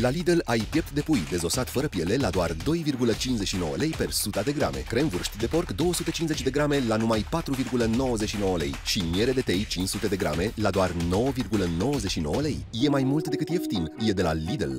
La Lidl ai piept de pui dezosat fără piele la doar 2,59 lei per 100 de grame, crem vârști de porc 250 de grame la numai 4,99 lei și miere de tei 500 de grame la doar 9,99 lei. E mai mult decât ieftin, e de la Lidl.